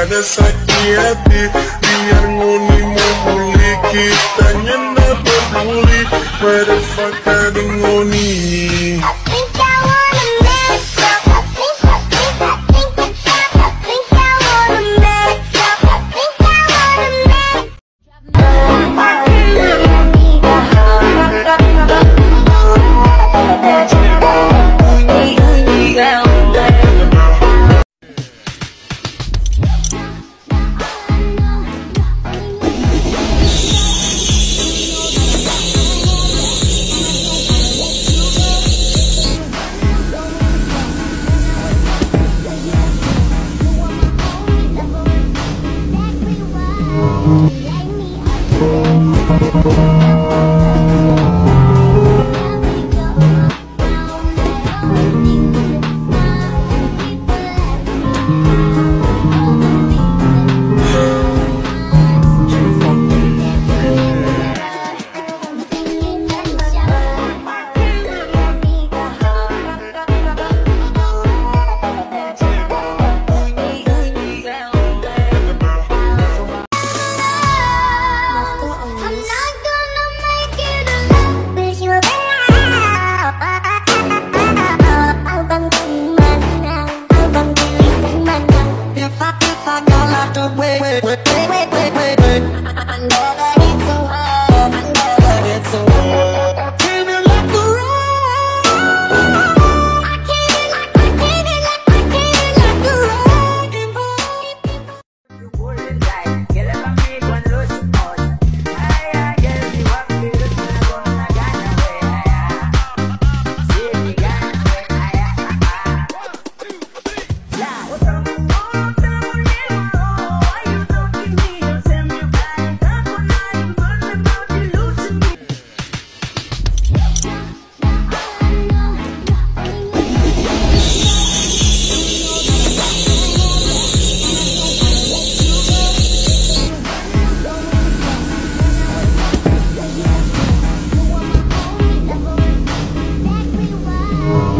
ada sakit hati Biar nguni memuli kita nyenda peduli Motherfucker nguni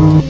Mm-hmm.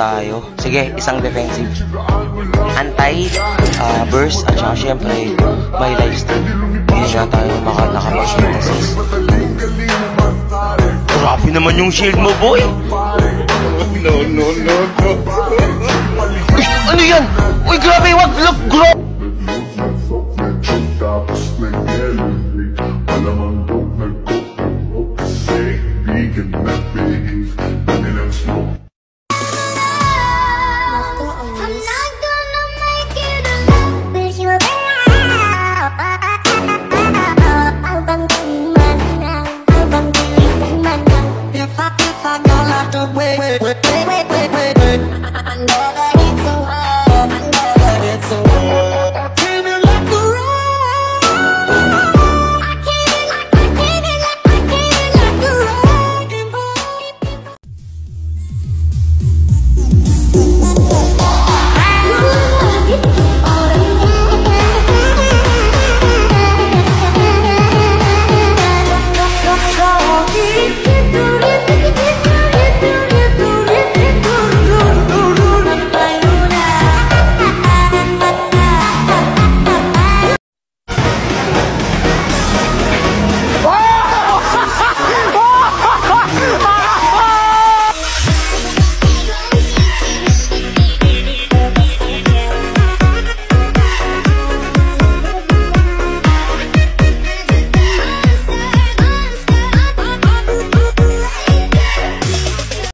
tayo. Sige, isang defensive. Antay, uh, burst, at saka syempre, may lifestyle. Hindi nga tayo makakapag-shield assist. Grabe naman yung shield mo, boy! No, no, no, no. Uy, ano yan? Uy, grabe, wag, look, grabe!